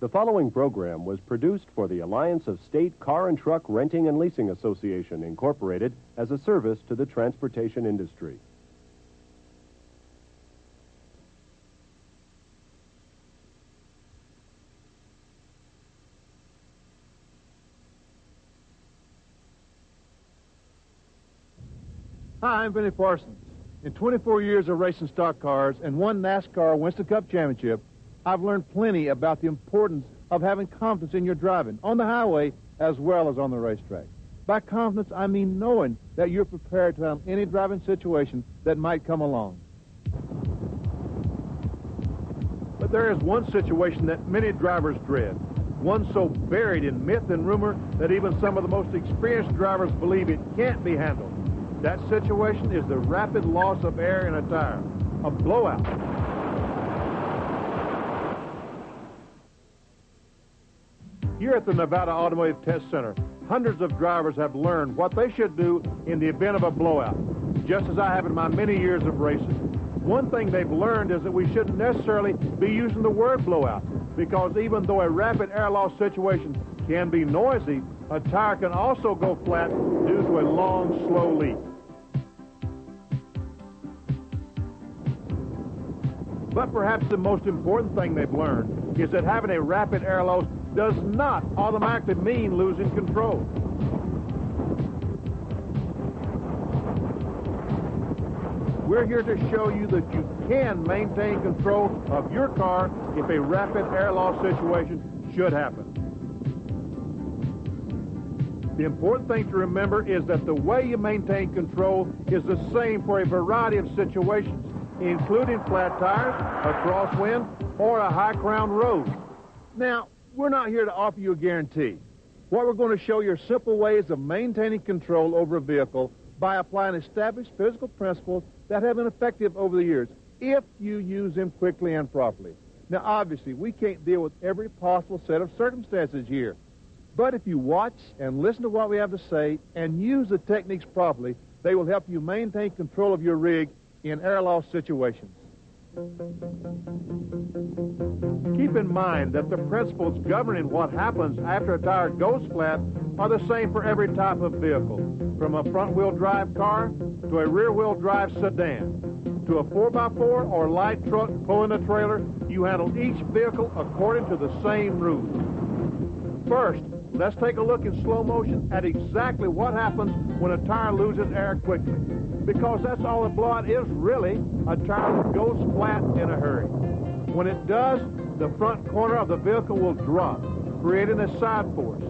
The following program was produced for the Alliance of State Car and Truck Renting and Leasing Association, Incorporated, as a service to the transportation industry. Hi, I'm Benny Parsons. In 24 years of racing stock cars and one NASCAR Winston Cup championship, I've learned plenty about the importance of having confidence in your driving on the highway as well as on the racetrack. By confidence, I mean knowing that you're prepared to handle any driving situation that might come along. But there is one situation that many drivers dread, one so buried in myth and rumor that even some of the most experienced drivers believe it can't be handled. That situation is the rapid loss of air in a tire, a blowout. Here at the Nevada Automotive Test Center, hundreds of drivers have learned what they should do in the event of a blowout, just as I have in my many years of racing. One thing they've learned is that we shouldn't necessarily be using the word blowout, because even though a rapid air loss situation can be noisy, a tire can also go flat due to a long, slow leak. But perhaps the most important thing they've learned is that having a rapid air loss does not automatically mean losing control. We're here to show you that you can maintain control of your car if a rapid air loss situation should happen. The important thing to remember is that the way you maintain control is the same for a variety of situations, including flat tires, a crosswind, or a high crown road. Now, we're not here to offer you a guarantee. What we're going to show you are simple ways of maintaining control over a vehicle by applying established physical principles that have been effective over the years, if you use them quickly and properly. Now, obviously, we can't deal with every possible set of circumstances here. But if you watch and listen to what we have to say and use the techniques properly, they will help you maintain control of your rig in air loss situations. Keep in mind that the principles governing what happens after a tire goes flat are the same for every type of vehicle, from a front-wheel drive car to a rear-wheel drive sedan. To a 4x4 or light truck pulling a trailer, you handle each vehicle according to the same rules. First, let's take a look in slow motion at exactly what happens when a tire loses air quickly because that's all a blowout is really, a tire that goes flat in a hurry. When it does, the front corner of the vehicle will drop, creating a side force.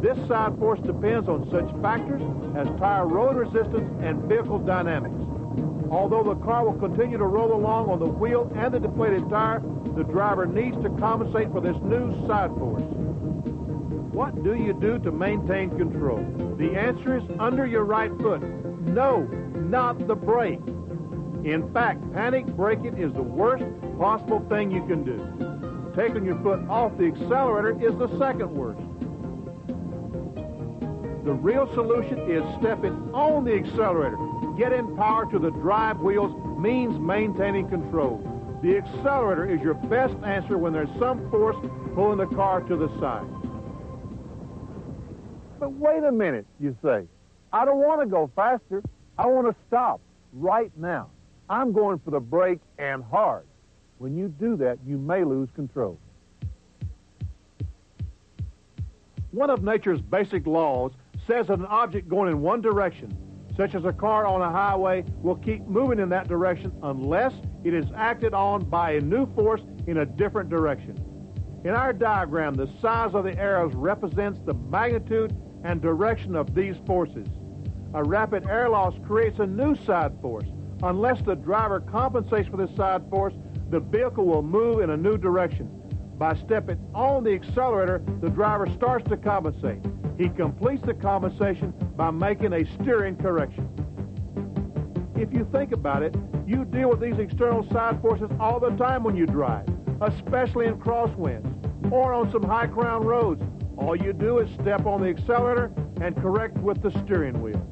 This side force depends on such factors as tire road resistance and vehicle dynamics. Although the car will continue to roll along on the wheel and the deflated tire, the driver needs to compensate for this new side force. What do you do to maintain control? The answer is under your right foot. No, not the brake. In fact, panic braking is the worst possible thing you can do. Taking your foot off the accelerator is the second worst. The real solution is stepping on the accelerator. Getting power to the drive wheels means maintaining control. The accelerator is your best answer when there's some force pulling the car to the side. But wait a minute, you say. I don't want to go faster. I want to stop right now. I'm going for the brake and hard. When you do that, you may lose control. One of nature's basic laws says that an object going in one direction, such as a car on a highway, will keep moving in that direction unless it is acted on by a new force in a different direction. In our diagram, the size of the arrows represents the magnitude and direction of these forces. A rapid air loss creates a new side force. Unless the driver compensates for this side force, the vehicle will move in a new direction. By stepping on the accelerator, the driver starts to compensate. He completes the compensation by making a steering correction. If you think about it, you deal with these external side forces all the time when you drive, especially in crosswinds or on some high crown roads. All you do is step on the accelerator and correct with the steering wheel.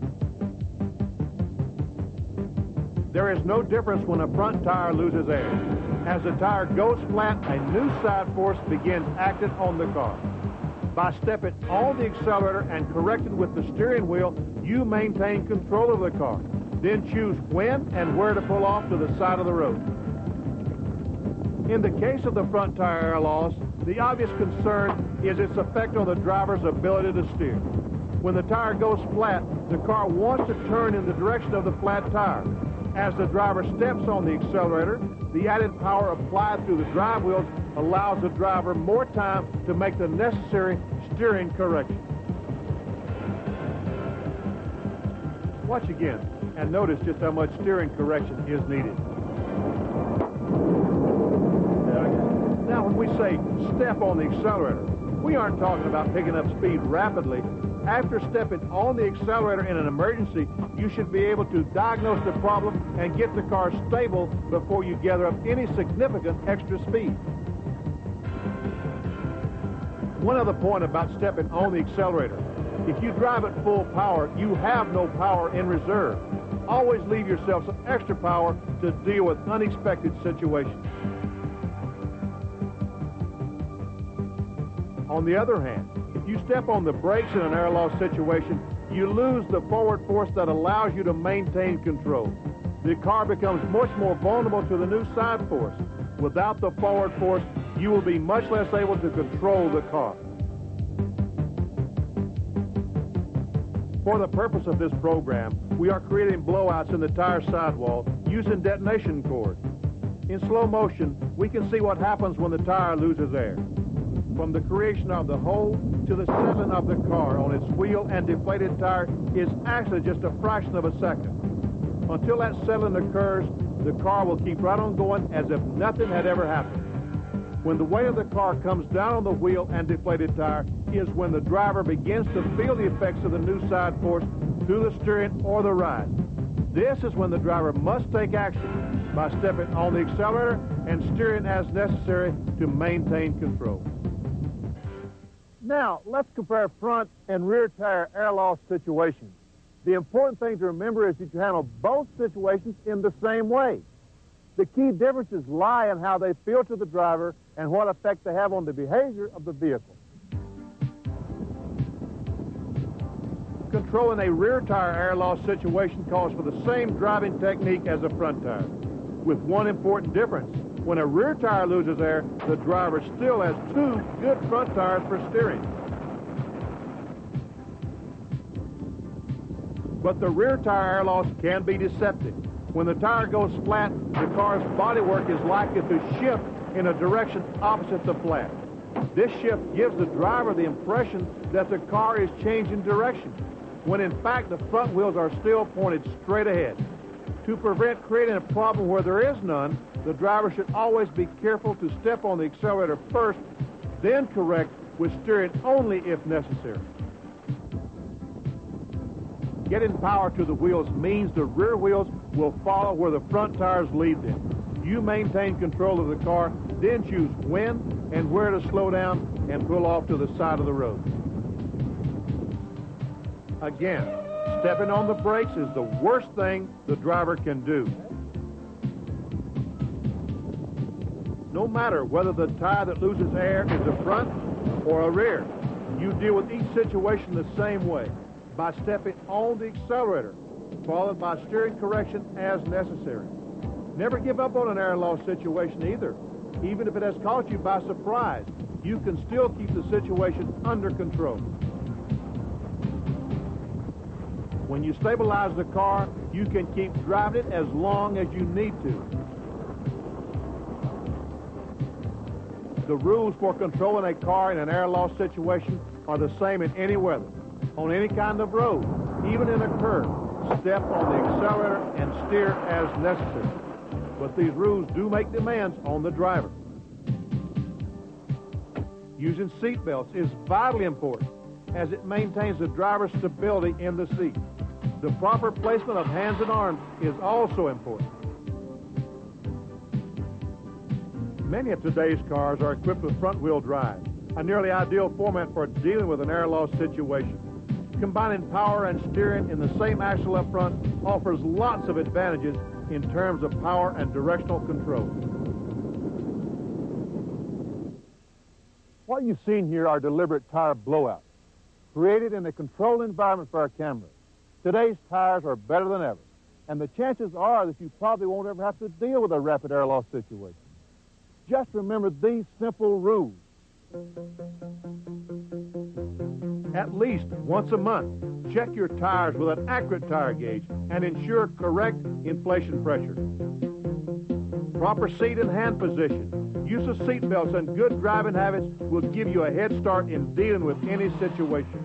There is no difference when a front tire loses air. As the tire goes flat, a new side force begins acting on the car. By stepping on the accelerator and correcting with the steering wheel, you maintain control of the car. Then choose when and where to pull off to the side of the road. In the case of the front tire loss, the obvious concern is its effect on the driver's ability to steer. When the tire goes flat, the car wants to turn in the direction of the flat tire. As the driver steps on the accelerator, the added power applied through the drive wheels allows the driver more time to make the necessary steering correction. Watch again and notice just how much steering correction is needed. We say step on the accelerator, we aren't talking about picking up speed rapidly. After stepping on the accelerator in an emergency, you should be able to diagnose the problem and get the car stable before you gather up any significant extra speed. One other point about stepping on the accelerator. If you drive at full power, you have no power in reserve. Always leave yourself some extra power to deal with unexpected situations. On the other hand, if you step on the brakes in an air loss situation, you lose the forward force that allows you to maintain control. The car becomes much more vulnerable to the new side force. Without the forward force, you will be much less able to control the car. For the purpose of this program, we are creating blowouts in the tire sidewall using detonation cord. In slow motion, we can see what happens when the tire loses air. From the creation of the hole to the settling of the car on its wheel and deflated tire is actually just a fraction of a second. Until that settling occurs, the car will keep right on going as if nothing had ever happened. When the weight of the car comes down on the wheel and deflated tire is when the driver begins to feel the effects of the new side force through the steering or the ride. This is when the driver must take action by stepping on the accelerator and steering as necessary to maintain control. Now, let's compare front and rear tire air loss situations. The important thing to remember is that you handle both situations in the same way. The key differences lie in how they feel to the driver and what effect they have on the behavior of the vehicle. Controlling a rear tire air loss situation calls for the same driving technique as a front tire, with one important difference. When a rear tire loses air, the driver still has two good front tires for steering. But the rear tire air loss can be deceptive. When the tire goes flat, the car's bodywork is likely to shift in a direction opposite the flat. This shift gives the driver the impression that the car is changing direction, when in fact the front wheels are still pointed straight ahead. To prevent creating a problem where there is none, the driver should always be careful to step on the accelerator first, then correct with steering only if necessary. Getting power to the wheels means the rear wheels will follow where the front tires lead them. You maintain control of the car, then choose when and where to slow down and pull off to the side of the road. Again, stepping on the brakes is the worst thing the driver can do. No matter whether the tire that loses air is a front or a rear, you deal with each situation the same way by stepping on the accelerator, followed by steering correction as necessary. Never give up on an air loss situation either. Even if it has caught you by surprise, you can still keep the situation under control. When you stabilize the car, you can keep driving it as long as you need to. The rules for controlling a car in an air loss situation are the same in any weather on any kind of road, even in a curve, step on the accelerator and steer as necessary. But these rules do make demands on the driver. Using seat belts is vitally important as it maintains the driver's stability in the seat. The proper placement of hands and arms is also important. Many of today's cars are equipped with front wheel drive, a nearly ideal format for dealing with an air loss situation. Combining power and steering in the same axle up front offers lots of advantages in terms of power and directional control. What you've seen here are deliberate tire blowouts, created in a controlled environment for our cameras. Today's tires are better than ever, and the chances are that you probably won't ever have to deal with a rapid air loss situation. Just remember these simple rules. At least once a month, check your tires with an accurate tire gauge and ensure correct inflation pressure. Proper seat and hand position, use of seat belts, and good driving habits will give you a head start in dealing with any situation.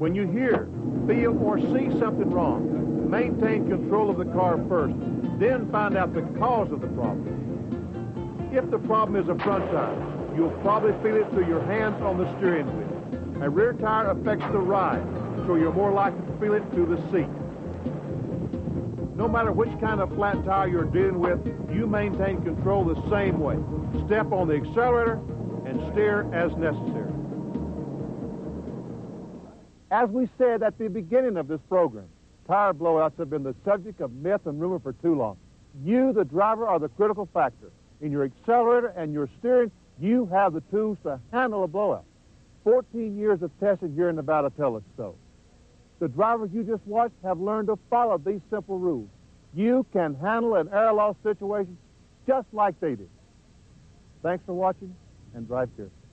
When you hear, feel, or see something wrong, maintain control of the car first, then find out the cause of the problem. If the problem is a front tire, you'll probably feel it through your hands on the steering wheel. A rear tire affects the ride, so you're more likely to feel it through the seat. No matter which kind of flat tire you're dealing with, you maintain control the same way. Step on the accelerator and steer as necessary. As we said at the beginning of this program, tire blowouts have been the subject of myth and rumor for too long. You, the driver, are the critical factor. In your accelerator and your steering, you have the tools to handle a blowout. 14 years of testing here in Nevada tell us so. The drivers you just watched have learned to follow these simple rules. You can handle an air loss situation just like they did. Thanks for watching and drive carefully.